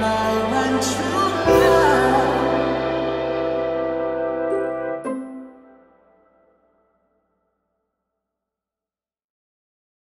my one true love.